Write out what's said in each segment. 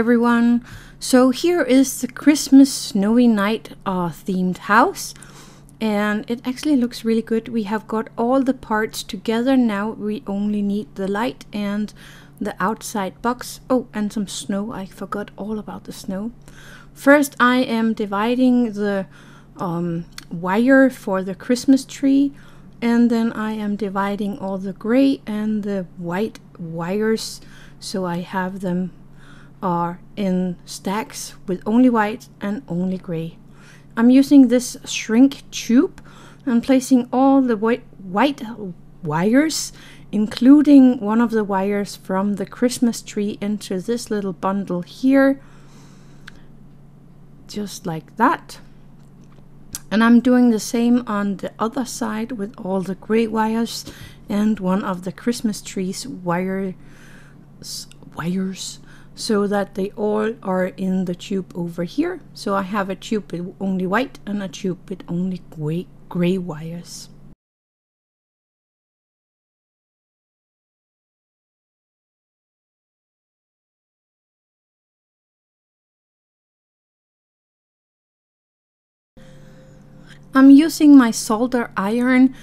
Everyone! So here is the Christmas Snowy Night uh, themed house and it actually looks really good. We have got all the parts together now. We only need the light and the outside box. Oh, and some snow. I forgot all about the snow. First I am dividing the um, wire for the Christmas tree and then I am dividing all the gray and the white wires so I have them are in stacks with only white and only gray. I'm using this shrink tube and placing all the white, white wires, including one of the wires from the Christmas tree into this little bundle here, just like that. And I'm doing the same on the other side with all the gray wires and one of the Christmas trees wires wires so that they all are in the tube over here. So I have a tube with only white and a tube with only gray, gray wires. I'm using my solder iron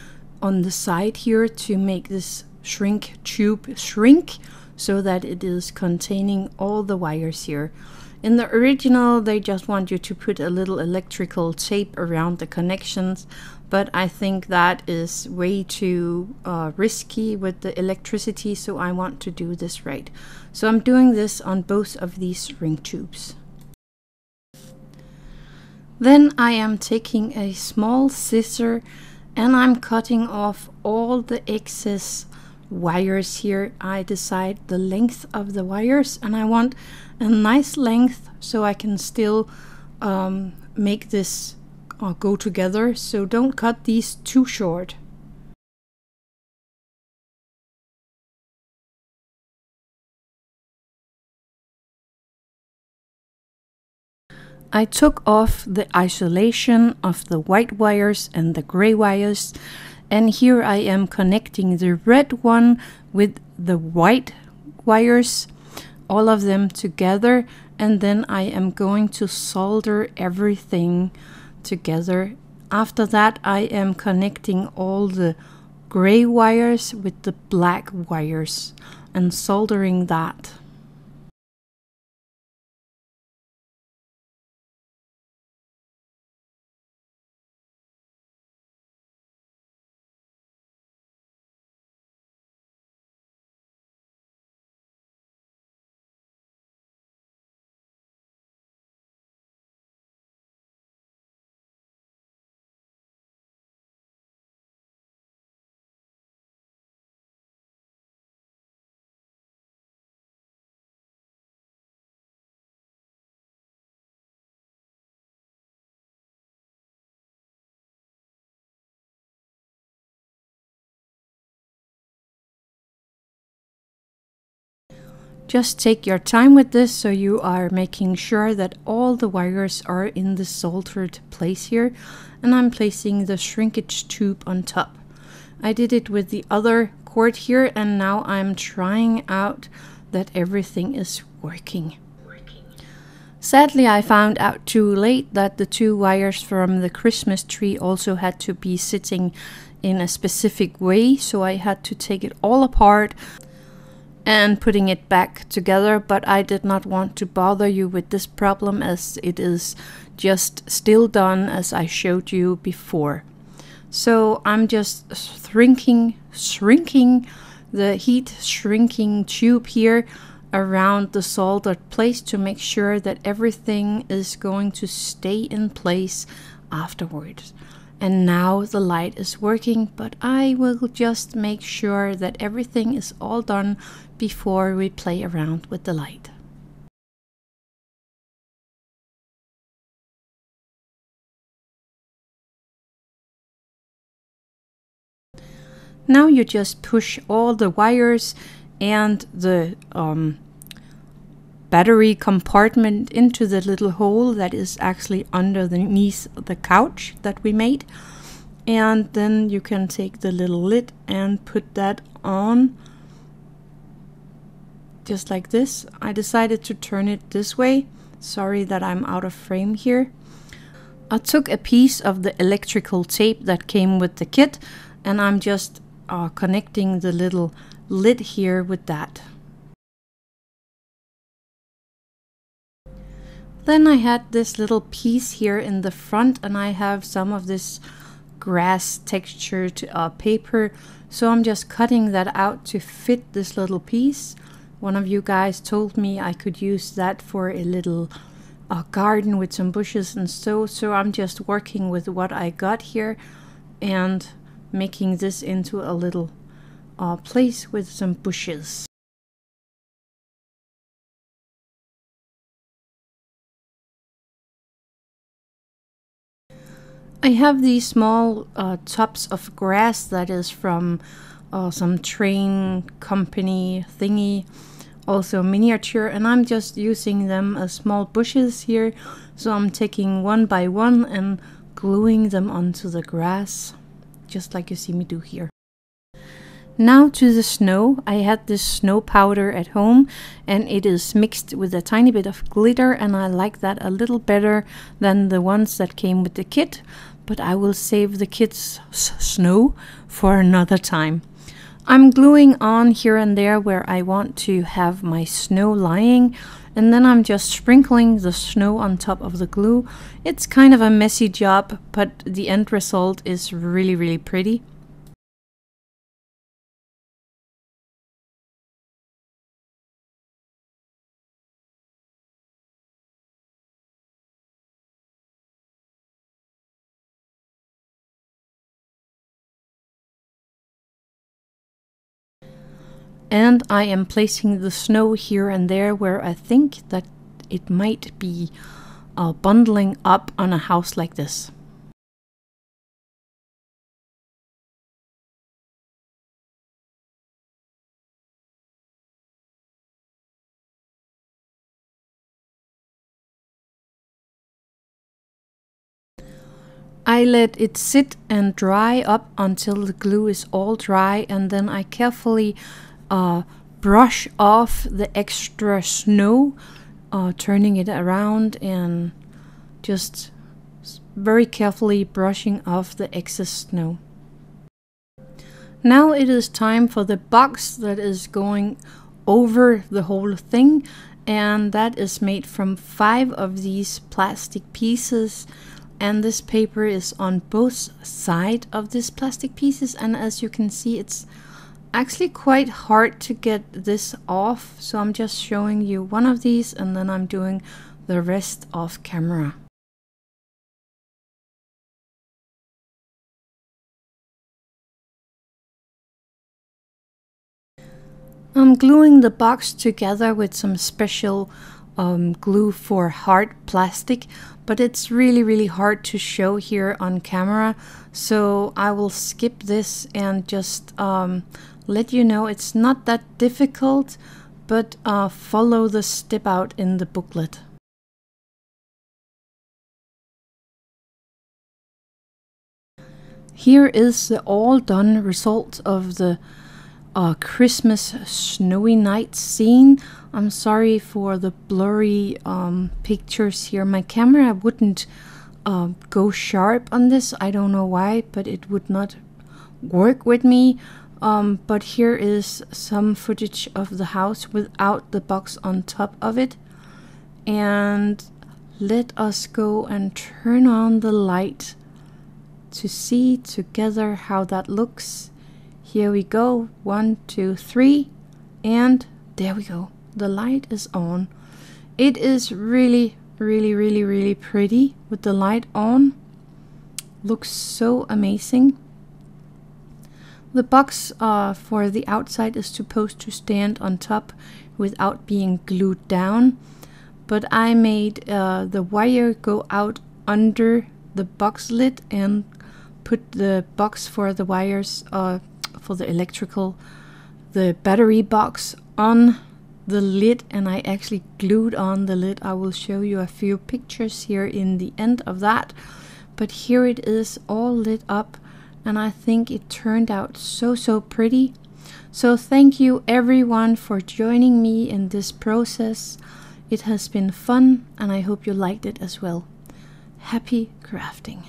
on the side here to make this shrink tube shrink so that it is containing all the wires here. In the original, they just want you to put a little electrical tape around the connections, but I think that is way too uh, risky with the electricity, so I want to do this right. So I'm doing this on both of these shrink tubes. Then I am taking a small scissor and I'm cutting off all the excess wires here. I decide the length of the wires and I want a nice length so I can still um, make this uh, go together. So don't cut these too short. I took off the isolation of the white wires and the gray wires and here I am connecting the red one with the white wires all of them together. And then I am going to solder everything together. After that I am connecting all the gray wires with the black wires and soldering that Just take your time with this so you are making sure that all the wires are in the soldered place here and I'm placing the shrinkage tube on top. I did it with the other cord here and now I'm trying out that everything is working. Sadly, I found out too late that the two wires from the Christmas tree also had to be sitting in a specific way, so I had to take it all apart and putting it back together, but I did not want to bother you with this problem as it is just still done as I showed you before. So I'm just shrinking, shrinking the heat shrinking tube here around the soldered place to make sure that everything is going to stay in place afterwards. And now the light is working, but I will just make sure that everything is all done before we play around with the light. Now you just push all the wires and the um, battery compartment into the little hole that is actually underneath the couch that we made. And then you can take the little lid and put that on just like this. I decided to turn it this way. Sorry that I'm out of frame here. I took a piece of the electrical tape that came with the kit and I'm just uh, connecting the little lid here with that. Then I had this little piece here in the front and I have some of this grass textured uh, paper so I'm just cutting that out to fit this little piece. One of you guys told me I could use that for a little uh, garden with some bushes and so so I'm just working with what I got here and making this into a little uh, place with some bushes. I have these small uh, of grass that is from uh, some train company thingy, also miniature, and I'm just using them as small bushes here. So I'm taking one by one and gluing them onto the grass, just like you see me do here. Now to the snow. I had this snow powder at home and it is mixed with a tiny bit of glitter and I like that a little better than the ones that came with the kit, but I will save the kit's snow for another time. I'm gluing on here and there where I want to have my snow lying and then I'm just sprinkling the snow on top of the glue. It's kind of a messy job, but the end result is really, really pretty. And I am placing the snow here and there where I think that it might be uh, bundling up on a house like this. I let it sit and dry up until the glue is all dry and then I carefully uh, brush off the extra snow, uh, turning it around and just very carefully brushing off the excess snow. Now it is time for the box that is going over the whole thing and that is made from five of these plastic pieces and this paper is on both sides of these plastic pieces and as you can see it's actually quite hard to get this off so I'm just showing you one of these and then I'm doing the rest off camera. I'm gluing the box together with some special um, glue for hard plastic but it's really really hard to show here on camera so I will skip this and just um, let you know it's not that difficult, but uh, follow the step out in the booklet. Here is the all done result of the uh, Christmas snowy night scene. I'm sorry for the blurry um, pictures here. My camera wouldn't uh, go sharp on this. I don't know why, but it would not work with me. Um, but here is some footage of the house without the box on top of it. And let us go and turn on the light to see together how that looks. Here we go. One, two, three. And there we go. The light is on. It is really, really, really, really pretty with the light on. Looks so amazing. The box uh, for the outside is supposed to stand on top without being glued down, but I made uh, the wire go out under the box lid and put the box for the wires uh, for the electrical, the battery box on the lid and I actually glued on the lid. I will show you a few pictures here in the end of that. But here it is all lit up and I think it turned out so so pretty. So, thank you everyone for joining me in this process. It has been fun, and I hope you liked it as well. Happy crafting.